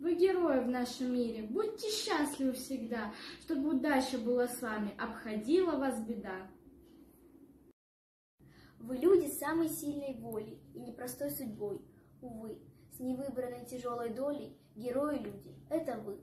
Вы герои в нашем мире, будьте счастливы всегда, чтобы удача была с вами, обходила вас беда. Вы люди с самой сильной волей и непростой судьбой. Увы, с невыбранной тяжелой долей герои люди — это вы.